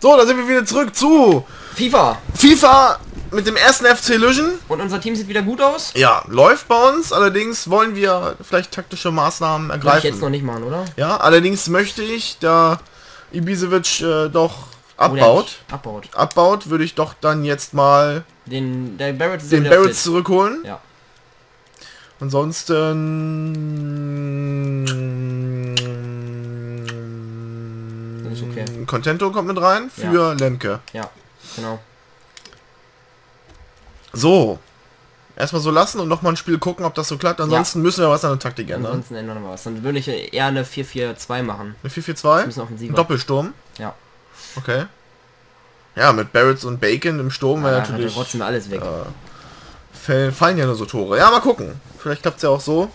So, da sind wir wieder zurück zu FIFA. FIFA mit dem ersten FC Illusion. Und unser Team sieht wieder gut aus. Ja, läuft bei uns. Allerdings wollen wir vielleicht taktische Maßnahmen Will ich ergreifen. jetzt noch nicht machen, oder? Ja, allerdings möchte ich, da Ibisevic äh, doch abbaut, Abbaut. abbaut, würde ich doch dann jetzt mal Den, der Barrett den Barrett zurückholen. Ja. Ansonsten Das ist okay. Contento kommt mit rein für Lemke. Ja, genau. So. Erstmal so lassen und nochmal ein Spiel gucken, ob das so klappt. Ansonsten müssen wir was an der Taktik ändern. Ansonsten ändern wir was. Dann würde ich eher eine 4-4-2 machen. Eine 4-4-2? müssen offensiver. Ein Doppelsturm? Ja. Okay. Ja, mit Barretts und Bacon im Sturm wäre Ja, natürlich... rotzen alles weg. Fall- fallen ja nur so Tore. Ja, mal gucken. Vielleicht klappt es ja auch so.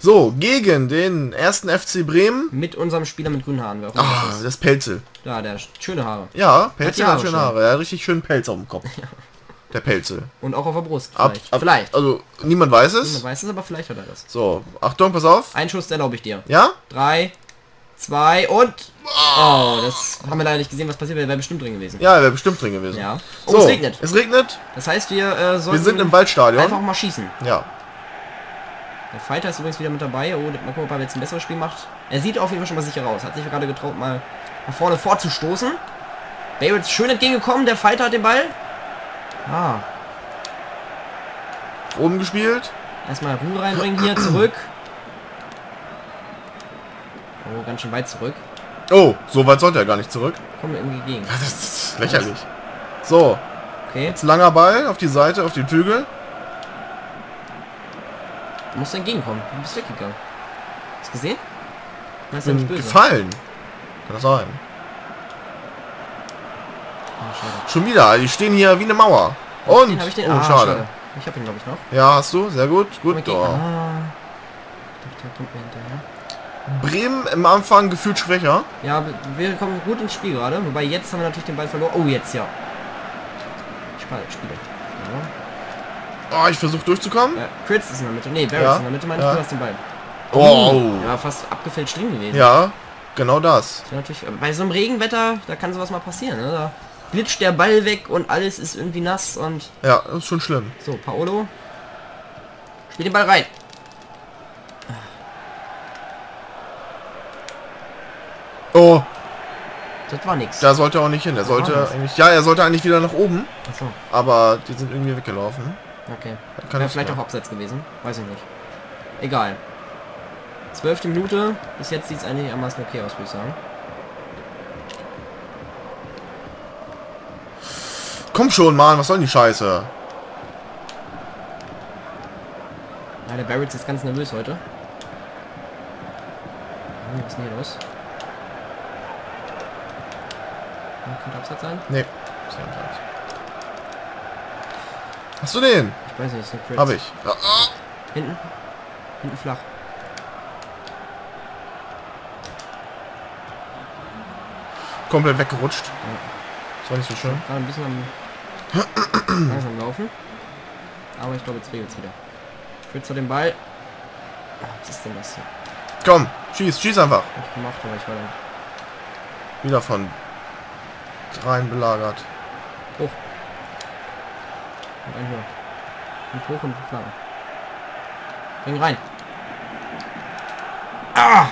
So, gegen den ersten FC Bremen. Mit unserem Spieler mit grünen Haaren. Ah, das Pelzel. Ja, der hat schöne Haare. Ja, Pelzel hat, Haare schöne schon. Haare. Er hat richtig schönen Pelz auf dem Kopf. Der Pelzel. Und auch auf der Brust. Ab, Vielleicht. ab, vielleicht. Also, niemand weiß es. weiß es, aber vielleicht hat er das. So, Achtung, pass auf. Ein Schuss erlaube ich dir. Ja? Drei, zwei und... Oh, das haben wir leider nicht gesehen, was passiert wäre. Wäre bestimmt drin gewesen. Ja, wäre bestimmt drin gewesen. Ja. Oh, So, es regnet. Es regnet. Das heißt, wir äh, sollten Wir sind im einfach Waldstadion. mal schießen. Ja. Der Fighter ist übrigens wieder mit dabei. Oh, mal gucken, ob er jetzt ein besseres Spiel macht. Er sieht auf jeden Fall schon mal sicher aus. Hat sich gerade getraut, mal nach vorne vorzustoßen. Barrett ist schön entgegengekommen. Der Fighter hat den Ball. Ah, Oben gespielt. erstmal Ruhe reinbringen hier, zurück. Oh, ganz schön weit zurück. Oh, so weit sollte er gar nicht zurück. Wir irgendwie gegen. Das ist lächerlich. So, Okay, jetzt langer Ball auf die Seite, auf die Flügel. Du musst entgegenkommen. Du bist weggegangen. Hast du gesehen? Das ist ja Bin böse. gefallen. Kann das sein? Oh, schade. Schon wieder, die stehen hier wie eine Mauer. Und, Den ich den. oh, ah, schade. Ich habe ihn, glaube ich, noch. Ja, hast du, sehr gut, gut. Oh. Ah. Ich dachte. Bremen im Anfang gefühlt schwächer. Ja, wir kommen gut ins Spiel gerade. Wobei jetzt haben wir natürlich den Ball verloren. Oh, jetzt ja. Spiel. Ja. Oh, ich versuche durchzukommen. Äh, Chris ist in der Mitte. Nee, Barry Ja, ist in der Mitte. Meine ja. ich, du hast den Ball. Oh, Ja, fast abgefälscht stehen gewesen. ja, genau das. Das natürlich, bei so einem Regenwetter, da kann sowas mal passieren. Ne? Da glitscht der Ball weg und alles ist irgendwie nass und Ja, das ist schon schlimm. so, Paolo. Spiel den Ball rein. Oh, Das war nix. da sollte er auch nicht hin. Er sollte eigentlich, ja, er sollte eigentlich wieder nach oben, Achso, aber die sind irgendwie weggelaufen. Okay. Kann Wäre ich vielleicht auch abseits gewesen. Weiß ich nicht. Egal. Zwölfte Minute. Bis jetzt sieht es eigentlich einigermaßen okay aus, würde ich sagen. Komm schon, Mann, was soll denn die Scheiße? Ja, der Barrett ist jetzt ganz nervös heute. Hm, was ist denn hier los? Hm, Könnte Abseits sein? Nee. ist ja abseits. Hast du den? Ich weiß nicht, ist ein Crit. Hab ich. Ja, ah. Hinten. Hinten flach. Komplett weggerutscht. Das war nicht so schön. Gerade ein bisschen am langsam laufen. Aber ich glaube, jetzt regelt es wieder. Fritz hat den Ball. Ah, was ist denn das hier? Komm, schieß, schieß einfach. Ich gemacht, aber ich war dann Wieder von dreien belagert. hoch. Ein höher. Und hoch und flach. Bring rein. Ah!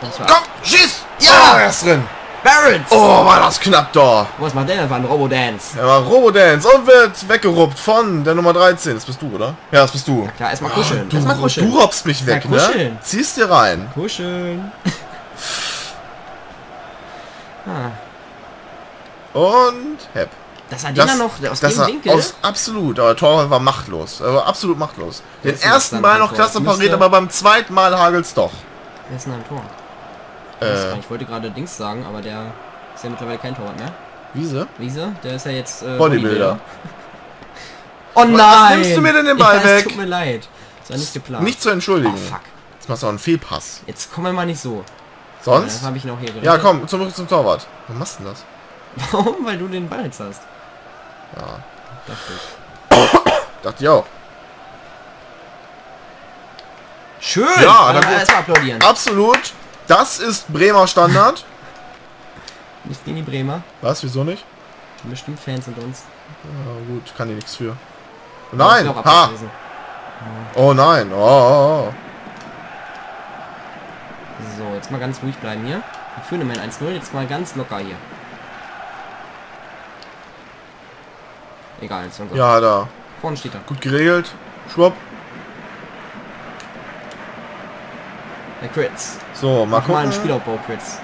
Das war Komm, schieß! Ja! Oh, er ist drin. Barrett! Oh, war das knapp da. Was macht der denn für ein Robo-Dance? Er war Robodance und wird weggeruppt von der Nummer 13. Das bist du, oder? Ja, das bist du. Ja, erstmal kuscheln. Du, erstmal kuscheln. du robbst mich weg, Ja, ne? Ziehst dir rein. Kuscheln. ah, Und Hepp. Er den dann noch aus das dem Winkel... Aus, absolut, aber Torwart war machtlos. Er war absolut machtlos. Den das ersten Mal noch klasse pariert, aber beim zweiten Mal hagelt's doch. Wer ist denn da im Tor? Äh, Ich wollte gerade Dings sagen, aber der ist ja mittlerweile kein Torwart mehr. Wiese? Wiese, der ist ja jetzt äh, Bodybuilder. Oh nein! Was nimmst du mir denn den Ball ja, weg? Tut mir leid. Das war nicht geplant. Nicht zu entschuldigen. Oh fuck. Jetzt machst du auch einen Fehlpass. Jetzt kommen wir mal nicht so. Sonst? Das habe ich noch hier drin. Ja, komm, zurück zum Torwart. Warum machst du denn das? Warum? Weil du den Ball jetzt hast. Ja, Dachte ich. dachte ich auch. Schön! Ja, dann- mal, erstmal applaudieren. Absolut. Das ist Bremer Standard. Nicht gegen die Bremer. Was? Wieso nicht? Bestimmt Fans sind uns. Ja, gut, kann ich nichts für. Nein! Ha! Oh nein! Oh, oh, oh. So, jetzt mal ganz ruhig bleiben hier. Wir führen immerhin 1-0, jetzt mal ganz locker hier. Egal, jetzt so. Ja, da. Vorne steht er. Gut geregelt. Schwupp. Der Crits. So, mal Mach mal einen. Spielaufbau Crits.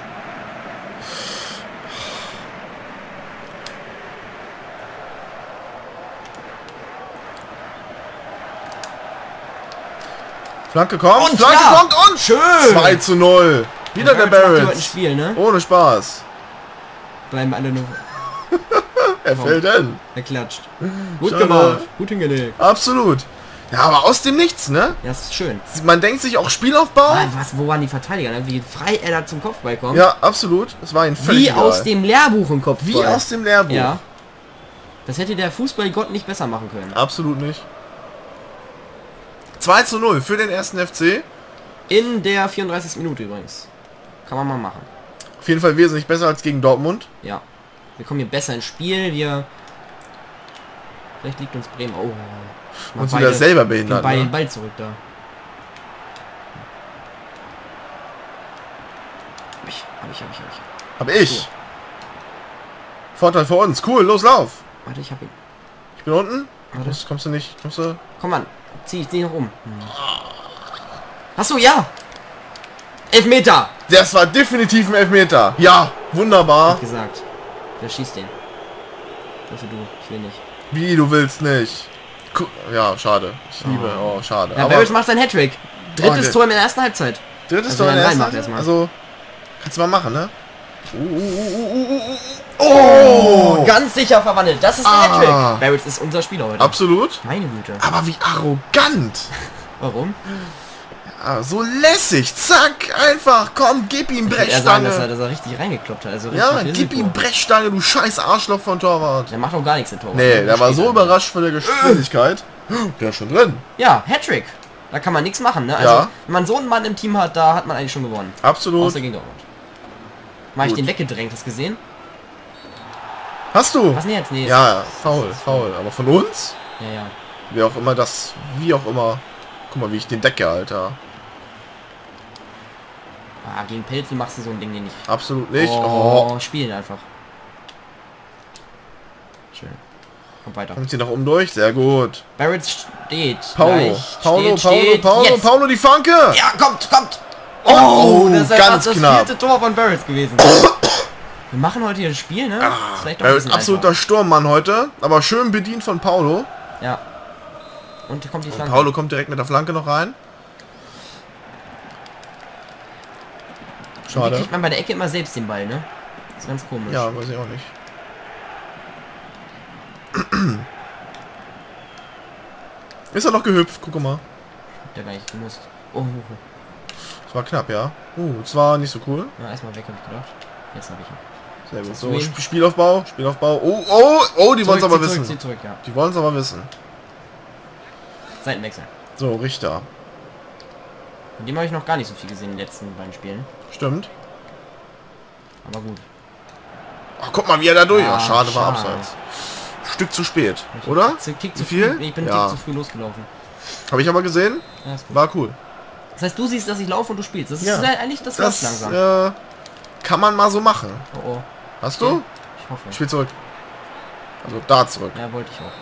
Flanke kommt. Und Flanke ja! kommt und Schön! 2 zu 0. Wieder der Barrett. Spiel, ne? Ohne Spaß. Bleiben alle nur. Er fällt hin. Er klatscht. Gut Schade. gemacht. Gut hingelegt. Absolut. Ja, aber aus dem Nichts, ne? Ja, das ist schön. Man denkt sich auch Spielaufbau. Ah, was, wo waren die Verteidiger? Ne? Wie frei er da zum Kopfball kommt. Ja, absolut. Es war völlig Wie egal. aus dem Lehrbuch im Kopf. Wie aus dem Lehrbuch. Ja. Das hätte der Fußballgott nicht besser machen können. Absolut nicht. 2 zu 0 für den ersten FC. In der 34. Minute übrigens. Kann man mal machen. Auf jeden Fall wesentlich besser als gegen Dortmund. Ja. Wir kommen hier besser ins Spiel. Wir. Vielleicht liegt uns Bremen. Oh. Mal Und wieder selber den behindert. Den Ne? Ball zurück da. Hab ich, hab ich, hab ich, hab ich. Hab ich. Vorteil für uns. Cool, los, lauf. Warte, ich hab ihn. Ich bin unten. Warte. Kommst, kommst du nicht? Kommst du? Komm an. Zieh ich den noch um. Achso, ja. Elfmeter. Das war definitiv ein Elfmeter. Ja, wunderbar. Hab gesagt. Wer schießt den? Dafür du. Ich will nicht. Wie, du willst nicht. Ja, schade. Ich liebe, oh, schade. Ja, Barrett macht seinen Hattrick. Drittes der- Tor in der ersten Halbzeit. drittes also Tor in der ersten Halbzeit? Also, kannst du mal machen, ne? Uh, uh, uh, uh. Oh! Ganz sicher verwandelt. Das ist Ah. Hattrick. Barrett ist unser Spieler heute. Absolut. Meine Güte. Aber wie arrogant. Warum? Ah, so lässig. Zack, einfach. Komm, gib ihm eher sagen, dass er, Brechstange. dass er richtig reingekloppt hat. Also richtig Ja, Risiko. gib ihm Brechstange, du scheiß Arschloch von Torwart. Der macht auch gar nichts in Tor. Nee, der war so überrascht von der Geschwindigkeit. Der ist schon drin. Ja, Hattrick. Da kann man nichts machen, ne? Also, Ja. wenn man so einen Mann im Team hat, da hat man eigentlich schon gewonnen. Absolut. Außer gegen Dortmund. Mal ich den weggedrängt, hast du gesehen? Hast du? Was denn jetzt? Nee. Ja, faul, faul. Aber von uns? Ja, ja. Wie auch immer das, wie auch immer. Guck mal, wie ich den decke, Alter. Ah, gegen Pelzel machst du so ein Ding hier nicht. Absolut nicht. Oh, Oh. spiel ihn einfach. Schön. Kommt weiter. Kommt sie nach oben durch? Sehr gut. Barrett steht. Paulo. Paulo, steht, Paulo, steht. Paulo, Jetzt. Paulo, die Flanke. Ja, kommt, kommt. Oh, das ist ganz einfach das knapp. vierte Tor von Barrett gewesen. Wir machen heute hier ein Spiel, ne? Er ist bisschen absoluter Sturmmann heute, aber schön bedient von Paulo. einfach. Ja. Und kommt die Und Flanke. Paulo kommt direkt mit der Flanke noch rein. Schade. kriegt man bei der Ecke immer selbst den Ball, ne? ist ganz komisch. Ja, weiß ich auch nicht. Ist er noch gehüpft? Guck mal. Der gar nicht gemusst. Oh, Das war knapp, ja. Uh, das war nicht so cool. na, erstmal weg, hab ich gedacht. Jetzt hab ich ihn. Sehr gut. So? Sp- Spielaufbau, Spielaufbau. Oh, oh, oh, die wollen es aber wissen. Zurück, zieh zurück, ja. Die wollen es aber wissen. Seitenwechsel. So, Richter. Von dem habe ich noch gar nicht so viel gesehen in den letzten beiden Spielen. Stimmt. Aber gut. Ach, guck mal, wie er da durch. Ah, Ach, schade, war schade. abseits. Stück zu spät, Ich oder? Zu- tick zu viel? Früh, ich bin Ja. tick zu früh losgelaufen. Habe ich aber gesehen. Ja, ist gut. War cool. Das heißt, du siehst, dass ich laufe und du spielst. Das ist Ja. halt eigentlich das, Das langsam. äh, kann man mal so machen. Oh, oh. Hast Okay. du? Ich hoffe. Spiel zurück. Also da zurück. Ja, wollte ich auch.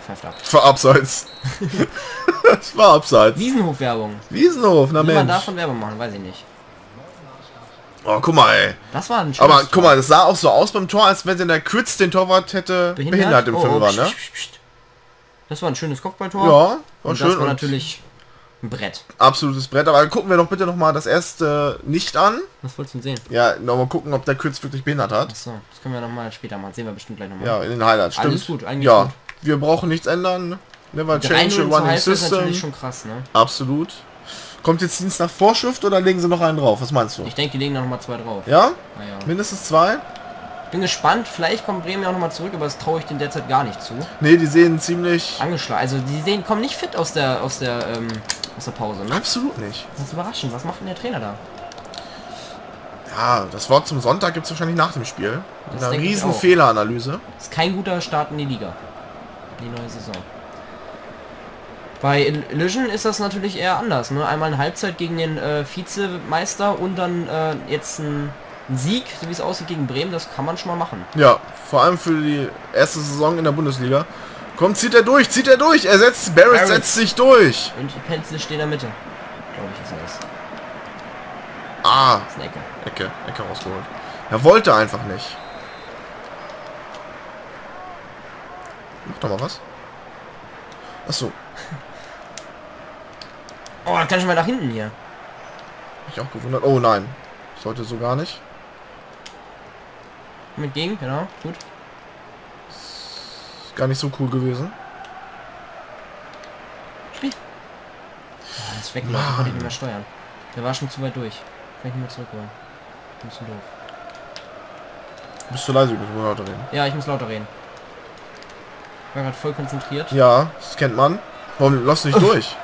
Pfeift ab. Es war abseits. Es war abseits. Wiesenhof-Werbung. Wiesenhof, na Wie man Mensch. davon Werbung machen, weiß ich nicht. Oh, guck mal, ey. Das war ein schönes Aber Tor. guck mal, das sah auch so aus beim Tor, als wenn der Kritz den Torwart hätte behindert, im Oh, Fünfer, pst, ne? pst, pst. Das war ein schönes Kopfballtor. Ja, war und schön. das war und natürlich ein Brett. absolutes Brett. Aber gucken wir doch bitte noch mal das erste nicht an. Was wolltest du denn sehen? Ja, nochmal gucken, ob der Kritz wirklich behindert hat. Achso, das können wir nochmal später machen. Sehen wir bestimmt gleich nochmal. Ja, in den Highlights, stimmt. Alles gut, eigentlich ja, gut. Wir brauchen nichts ändern. Never change a 3-0 zu running Halbzeit ist natürlich system. schon krass, ne? Absolut. Kommt jetzt Dienst nach Vorschrift oder legen sie noch einen drauf? Was meinst du? Ich denke, die legen da nochmal zwei drauf. Ja? Naja. Mindestens zwei? Bin gespannt, vielleicht kommt Bremen ja auch nochmal zurück, aber das traue ich denen derzeit gar nicht zu. Nee, die sehen ziemlich... Angeschlagen. Also die sehen, kommen nicht fit aus der aus der ähm, aus der Pause, ne? Absolut nicht. Das ist überraschend. Was macht denn der Trainer da? Ja, das Wort zum Sonntag gibt es wahrscheinlich nach dem Spiel. Das Eine riesen. Fehleranalyse. Ist kein guter Start in die Liga. Die neue Saison. Bei Illusion ist das natürlich eher anders. Ne? Einmal eine Halbzeit gegen den äh, Vizemeister und dann äh, jetzt ein, ein Sieg, so wie es aussieht, gegen Bremen. Das kann man schon mal machen. Ja, vor allem für die erste Saison in der Bundesliga. Kommt, zieht er durch, zieht er durch. Er setzt, Barrett Barrett. setzt sich durch. Und die Pencil steht in der Mitte. Glaube ich, ist das. Ah, Das ist eine Ecke. Ecke, Ecke rausgeholt. Er wollte einfach nicht. Mach doch mal was. Achso, Oh, das kann schon mal nach hinten hier. mich auch gewundert. Oh nein, sollte so gar nicht. Mit gegen, genau. Gut. Ist gar nicht so cool gewesen. Spiel. Ah, das weg. Ich konnte nicht mehr steuern. Der war schon zu weit durch. Kann ich nicht mehr zurückholen. Ein bisschen doof. Bist du leise, du musst lauter reden. Ja, ich muss lauter reden. War gerade voll konzentriert. Ja, das kennt man. Warum lass nicht durch?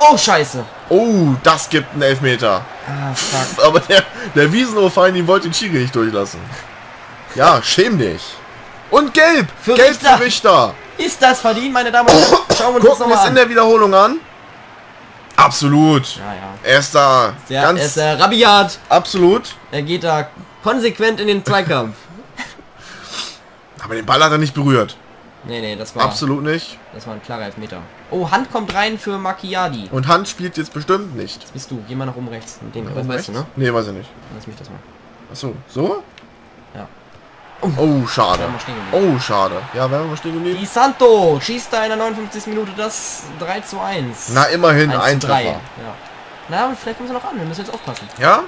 Oh, scheiße. Oh, das gibt einen Elfmeter. Ah, fuck. Aber der, der Wiesenhof-Verein, wollte den Schiri nicht durchlassen. Ja, schäm dich. Und gelb. Für gelb Richter. für Richter. Ist das verdient, meine Damen und Herren? Schauen wir uns das Gucken wir nochmal an. in der Wiederholung an. Absolut. ja, ja. Er ist da Der ganz ist äh, rabiat. absolut. Er geht da konsequent in den Zweikampf. Aber den Ball hat er nicht berührt. nee, nee, das war, Absolut nicht. das war ein klarer Elfmeter. Oh, Hand kommt rein für Macchiadi. Und Hand spielt jetzt bestimmt nicht. Das bist du. Geh mal nach oben rechts. Den das oben weißt du, ne? Nee, weiß ich nicht. Lass mich das mal. Achso, so? Ja. Oh, schade. Oh, schade. Ja, wären wir mal stehen geblieben. Die Santo schießt da in der 59. Minute das 3 zu 1. Na, immerhin 1 ein zu 3. Treffer. Ja. Na, aber vielleicht kommen sie noch an. Wir müssen jetzt aufpassen. Ja?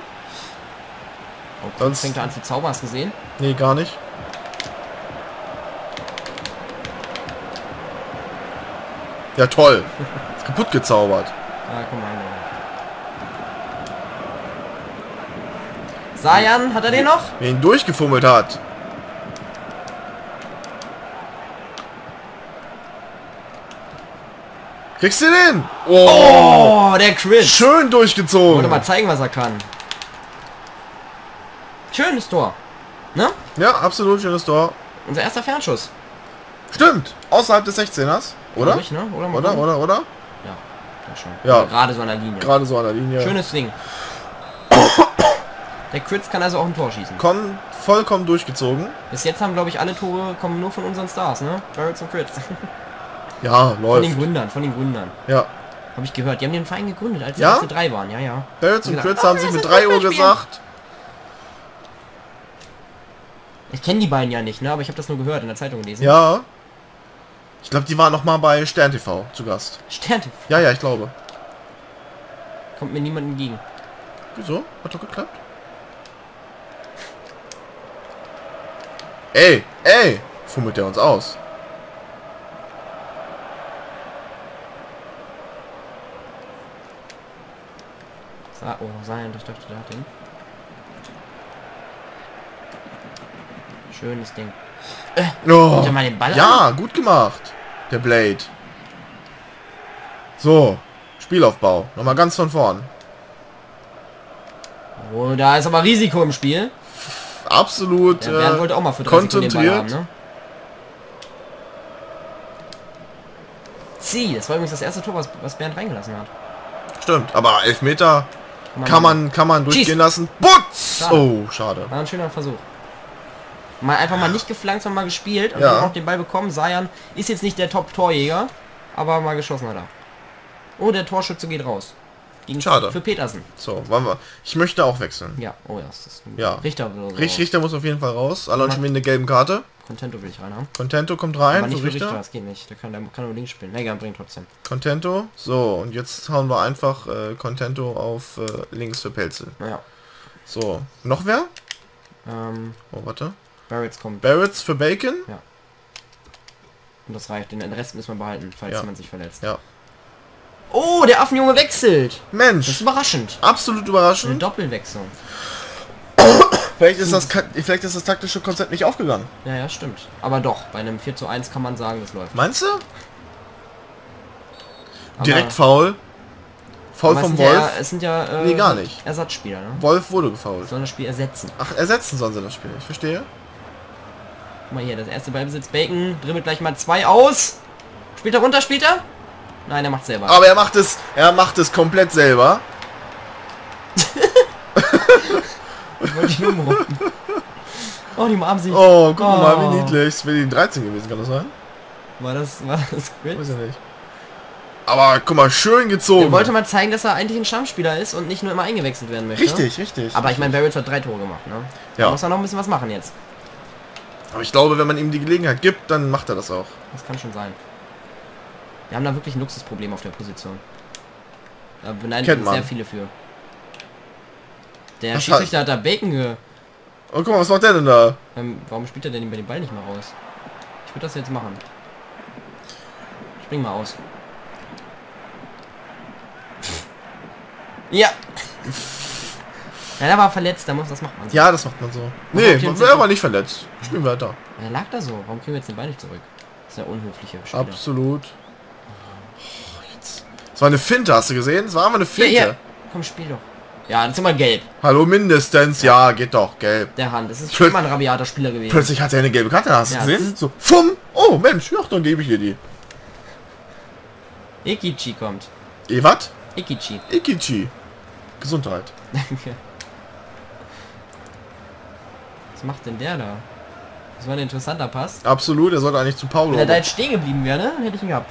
Oh, Sonst- fängt er an zu zaubern. Hast du gesehen? Nee, gar nicht. Ja, toll. Ist kaputt gezaubert. Ah, komm mal. Sayan, hat er den noch? Wer ihn durchgefummelt hat. Kriegst du den? Oh, Oh, der Chris. schön Wollte durchgezogen. mal zeigen, was er kann. Schönes Tor. Ne? Ja, absolut schönes Tor. Unser erster Fernschuss. Stimmt, außerhalb des 16ers, oder? Ich, ne? Oder, Oder, oder, oder? Ja, ja schon. Ja. Oder Gerade so an der Linie. Gerade so an der Linie. Schönes Ding. Der Chris kann also auch ein Tor schießen. Komm, vollkommen durchgezogen. Bis jetzt haben, glaube ich, alle Tore kommen nur von unseren Stars, ne? Barretts und Chris. Ja, Von läuft. den Gründern, von den Gründern. Ja. Habe ich gehört. Die haben den Verein gegründet, als sie Ja? erste drei waren. Ja, ja. Barretts und Crits ah, haben wir sich mit sind 3 Uhr gesagt. Ich kenne die beiden ja nicht, ne? Aber ich habe das nur gehört in der Zeitung gelesen. Ja. Ich glaube, die waren noch mal bei Stern TV zu Gast. Stern Ja, ja, ich glaube. kommt mir niemand entgegen. Wieso? Hat doch geklappt. Ey, ey, fummelt der uns aus. Oh, sein, ich dachte, der hat den. Schönes Ding. Oh. Guck dir mal den Ball Ja, gut gemacht. Der Blade. So, Spielaufbau. Nochmal ganz von vorn. Oh, da ist aber Risiko im Spiel. Absolut Bernd äh, wollte auch mal für 30 Sekunden den Ball haben, konzentriert. ne? Sie, das war übrigens das erste Tor, was, was Bernd reingelassen hat. Stimmt, aber Elfmeter kann man, kann man durchgehen Schieß. lassen. Butz! Schade. Oh, schade. War ein schöner Versuch. Mal einfach mal nicht geflankt, sondern mal gespielt und Ja. dann auch den Ball bekommen. Sayan ist jetzt nicht der Top-Torjäger, aber mal geschossen hat er. Oh, der Torschütze geht raus. Gegen Schade. Für Petersen. So, wollen wir. Ich möchte auch wechseln. Ja, oh ja, das ist Ja. Richter oder so. Richt, Richter muss auf jeden Fall raus. Alon schon mit eine gelben Karte. Contento will ich rein haben. Contento kommt rein Aber nicht für Richter. Richter. das geht nicht. Der kann, der kann nur links spielen. Egal, bringt trotzdem. Contento. So, und jetzt hauen wir einfach äh, Contento auf äh, links für Pelzel. Naja. So, noch wer? Ähm, Oh, warte. Barretts kommt. Barretts für Bacon. Und das reicht. Den Rest müssen wir behalten, falls Ja. jemand sich verletzt. Ja. Oh, der Affenjunge wechselt. Das ist Mensch, überraschend. absolut Eine überraschend. Doppelwechsel. Vielleicht ist, das, vielleicht ist das taktische Konzept nicht aufgegangen. Ja, ja, stimmt. Aber doch, bei einem 4 zu 1 kann man sagen, das läuft. Meinst du? Aber- Direkt faul. Es vom sind ja, Wolf. es sind ja äh, Nee, gar nicht. Ersatzspieler, ne? Wolf wurde gefoult. Sollen das Spiel ersetzen. Ach, ersetzen sollen sie das Spiel. Ich verstehe. Guck mal hier, das erste Ballbesitz Bacon, dribbelt gleich mal zwei aus. Spielt er runter, spielt er? Nein, er macht selber. Aber er macht es, er macht es komplett selber. Ich wollte ihn umrunden. Oh, die umarmen sich. Oh, guck Oh. mal, wie niedlich. Es wäre die 13 gewesen, kann das sein? War das, war das gut? Weiß ja nicht. Aber guck mal, schön gezogen. Er wollte mal zeigen, dass er eigentlich ein Stammspieler ist und nicht nur immer eingewechselt werden möchte. richtig, richtig. Aber ich meine, Barrett hat drei Tore gemacht, ne? Da Ja. muss er noch ein bisschen was machen jetzt. Aber ich glaube, wenn man ihm die Gelegenheit gibt, dann macht er das auch. Das kann schon sein. Wir haben da wirklich ein Luxusproblem auf der Position. Da beneiden man. sehr viele für. Der Was Schiedsrichter hat da Bacon ge... Oh, guck mal, was macht der denn da? Ähm, warum spielt er denn bei den Ball nicht mehr raus? Ich würde das jetzt machen. Spring mal aus. Ja. Ja, der war verletzt, da muss das macht man. so. Ja, das macht man so. Nee, er war nicht verletzt. Spielen weiter. Er lag da so. Warum kriegen wir jetzt den Ball nicht zurück? Das ist ja unhöfliche Spieler. Absolut. Oh, jetzt. Das war eine Finte, hast du gesehen? Das war einfach eine Finte. hier. Komm, spiel doch. Ja, das ist immer gelb. Hallo, mindestens. Ja, geht doch. Gelb. Der Hand. Das ist schon immer ein rabiater Spieler gewesen. Plötzlich hat er eine gelbe Karte, hast du Ja, gesehen? So, fumm. Oh, Mensch, ja, dann gebe ich dir die. Ikichi kommt. Eh, wat? Ikichi. Ikichi. Gesundheit. Danke. Was macht denn der da? Das war ein interessanter Pass. Absolut, er sollte eigentlich zu Paulo. Wenn er da jetzt stehen geblieben wäre, ne, hätte ich ihn gehabt.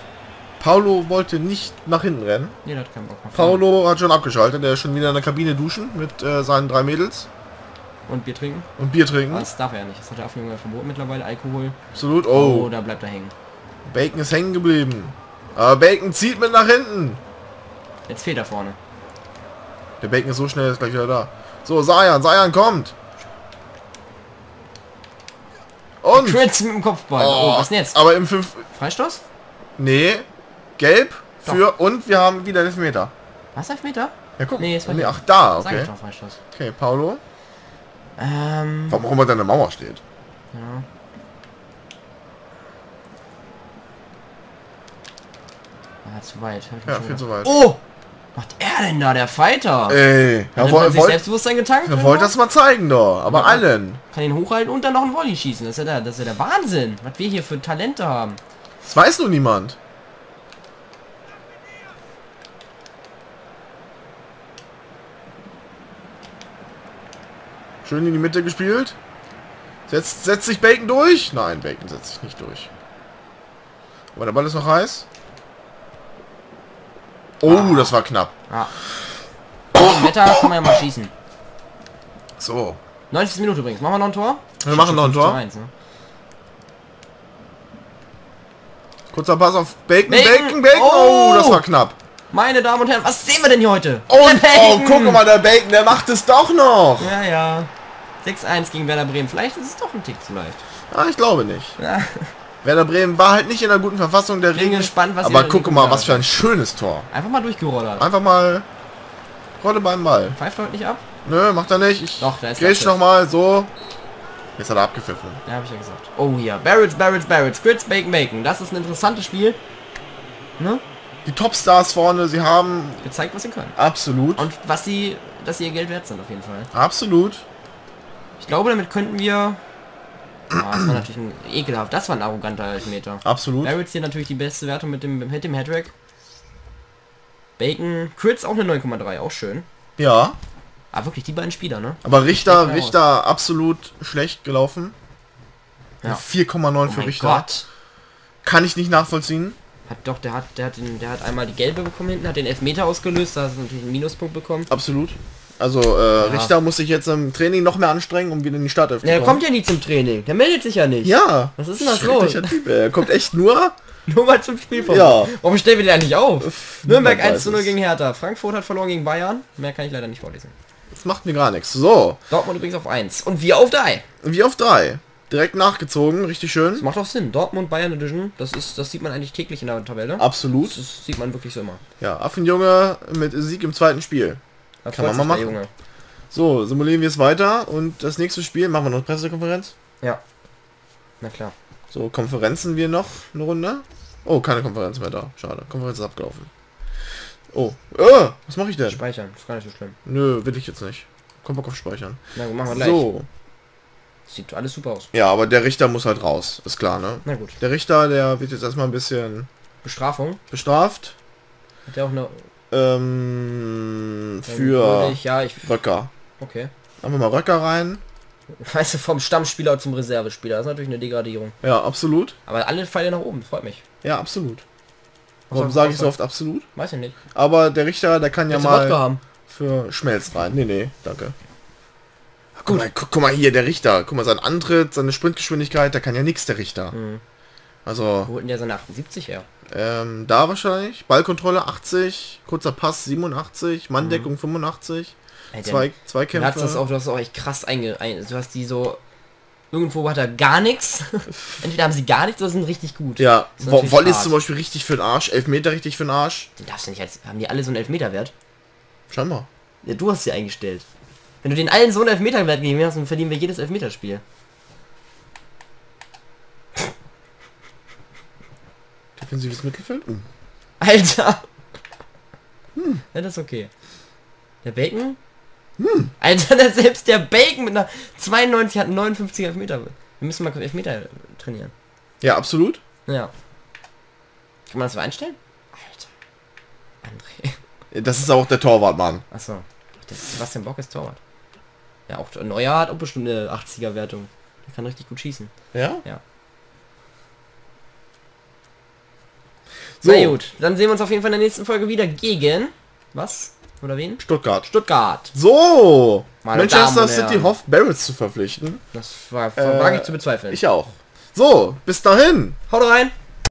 Paulo wollte nicht nach hinten rennen. Nee, hat keinen Bock. Paulo hat schon abgeschaltet. Der ist schon wieder in der Kabine duschen mit äh, seinen drei Mädels Und Bier trinken? und Bier trinken. Aber das darf er ja nicht. Das hat der Aufnahme verboten mittlerweile. Alkohol. Absolut. Oh. Oh, da bleibt er hängen. Bacon ist hängen geblieben. Aber Bacon zieht mit nach hinten. Jetzt fehlt er vorne. Der Bacon ist so schnell, ist gleich wieder da. So, Sayan, Sayan kommt. Und. Crits mit dem Kopfball. Oh, was denn jetzt? Aber im 5. Freistoß? Nee. Gelb Doch. für. Und wir haben wieder Elfmeter. Was, Elfmeter? Ja, guck. Nee, es war nee, ach, da, okay. doch, Freistoß. Okay, Paulo. Ähm, Warum auch immer da eine Mauer steht. ja. Ah, zu weit. Ja, viel zu weit. Oh! Was macht er denn da, der Fighter? Ey, er wollt, sich Selbstbewusstsein getankt? er wollte das mal zeigen doch. Aber Ja. allen. Kann ihn hochhalten und dann noch einen Volley schießen. Das ist ja der, das ist ja der Wahnsinn, was wir hier für Talente haben. Das weiß nur niemand. Schön in die Mitte gespielt. Setzt, setzt sich Bacon durch? Nein, Bacon setzt sich nicht durch. Aber der Ball ist noch heiß. Oh, das war knapp. Ja. Oh, Wetter kann man ja mal schießen. So. 90. Minute übrigens. Machen wir noch ein Tor? Wir machen noch ein Tor. 1, ne? Kurzer Pass auf Bacon, Bacon. Bacon, Bacon. Oh, Oh. das war knapp. Meine Damen und Herren, was sehen wir denn hier heute? Und, oh, guck mal, der Bacon, der macht es doch noch. Ja, ja. 6-1 gegen Werder Bremen. Vielleicht ist es doch ein Tick zu leicht. Ah, ich glaube nicht. Ja. Werder Bremen war halt nicht in einer guten Verfassung, der Bin Regen. gespannt, was Aber guck mal, was für ein schönes Tor. Einfach mal durchgerollert. Einfach mal Rolle beim Ball. Pfeift heute nicht ab? Nö, macht er nicht. Ich Doch, da ist grätsch der noch mal so. Jetzt hat er abgepfiffen. Ja, habe ich ja gesagt. Oh ja, Barrels, Barrels, Barrels, Grits, Bacon, Bacon. Das ist ein interessantes Spiel. Ne? Die Topstars vorne, sie haben Gezeigt, was sie können. absolut, Und was sie, dass sie ihr Geld wert sind auf jeden Fall. absolut. Ich glaube, damit könnten wir... Ah, das war natürlich ein ekelhaft. Das war ein arroganter Elfmeter. Absolut. Barrels hier natürlich die beste Wertung mit dem, mit dem Hattrick. Bacon, Crits auch eine 9,3, auch schön. Ja. Ah, wirklich, die beiden Spieler, ne? Aber Richter, Richter absolut schlecht gelaufen. Ja. 4,9 Oh für Richter. Gott. Kann ich nicht nachvollziehen. Hat doch, der hat, der hat, den, der hat einmal die gelbe bekommen hinten, hat den Elfmeter ausgelöst, da hast du natürlich einen Minuspunkt bekommen. Absolut. Also äh, Richter muss sich jetzt im Training noch mehr anstrengen, um wieder in die Startelf zu Der kommen. kommt ja nie zum Training, der meldet sich ja nicht. Ja. Was ist denn das Schrecklicher los? Typ. Er kommt echt nur. Nur mal zum Spiel vom. Ja. Warum stellen wir den eigentlich auf? Nürnberg niemand 1 zu 0 weiß es. gegen Hertha. Frankfurt hat verloren gegen Bayern. Mehr kann ich leider nicht vorlesen. Das macht mir gar nichts. So. Dortmund übrigens auf 1. Und wir auf 3. Wie auf drei. Direkt nachgezogen. Richtig schön. Das macht auch Sinn. Dortmund Bayern Edition. Das ist, das sieht man eigentlich täglich in der Tabelle. Absolut. Das sieht man wirklich so immer. Ja, Affenjunge mit Sieg im zweiten Spiel. Da Kann man mal machen. So, simulieren wir es weiter. Und das nächste Spiel machen wir noch eine Pressekonferenz. Ja. Na klar. So, Konferenzen wir noch eine Runde. Oh, keine Konferenz mehr da. Schade. Konferenz ist abgelaufen. Oh. Äh, was mache ich denn? Speichern, ist gar nicht so schlimm. Nö, will ich jetzt nicht. Komm Bock auf Speichern. Na gut, machen wir gleich. So. Sieht alles super aus. Ja, aber der Richter muss halt raus. Ist klar, ne? Na gut. Der Richter, der wird jetzt erstmal ein bisschen Bestrafung. bestraft. Hat der auch eine... Ähm, für Ich, ja, ich... Röcker. Okay. Machen wir mal Röcker rein. Weißt du, vom Stammspieler zum Reservespieler. Das ist natürlich eine Degradierung. Ja, absolut. Aber alle Pfeile nach oben, freut mich. Ja, absolut. Warum sage ich so oft absolut? Weiß ich nicht. Aber der Richter, der kann ja Willst Wodka mal haben? für Schmelz rein. Nee, nee, danke. Guck mal, guck, guck mal hier, der Richter. Guck mal, sein Antritt, seine Sprintgeschwindigkeit, der kann ja nichts, der Richter. Hm. Also, Wo holt denn der seine 78 her? ähm, da wahrscheinlich. Ballkontrolle 80, kurzer Pass 87, Manndeckung 85, Ey, zwei, Du Zweikämpfe. hast das auch, du hast auch echt krass einge... Ein, du hast die so... Irgendwo hat er gar nichts. Entweder haben sie gar nichts oder sind richtig gut. Ja, Das ist Wo- Volley ist zum Beispiel richtig für den Arsch, Elfmeter richtig für den Arsch. Den darfst du nicht als... Haben die alle so einen Elfmeterwert? Scheinbar. Ja, du hast sie eingestellt. Wenn du den allen so einen Elfmeterwert gegeben hast, dann verlieren wir jedes Elfmeterspiel. Defensives Mittelfeld? Uh. Alter! Ja, das ist okay. Der Bacon? Alter, der, selbst der Bacon mit einer 92 hat einen 59 Elfmeter. Wir müssen mal Elfmeter trainieren. Ja, absolut. Ja. Kann man das so einstellen? Alter. André. Das ist auch der Torwart, Mann. Achso. Sebastian Bock ist Torwart. Ja, auch Neuer hat auch bestimmt eine 80er Wertung. Der kann richtig gut schießen. Ja? Ja. So, Na gut, dann sehen wir uns auf jeden Fall in der nächsten Folge wieder gegen... Was? Oder wen? Stuttgart. Stuttgart. So, Meine Manchester City hofft, Barretts zu verpflichten. Das war, Äh, wage ich zu bezweifeln. Ich auch. So, bis dahin. Haut rein!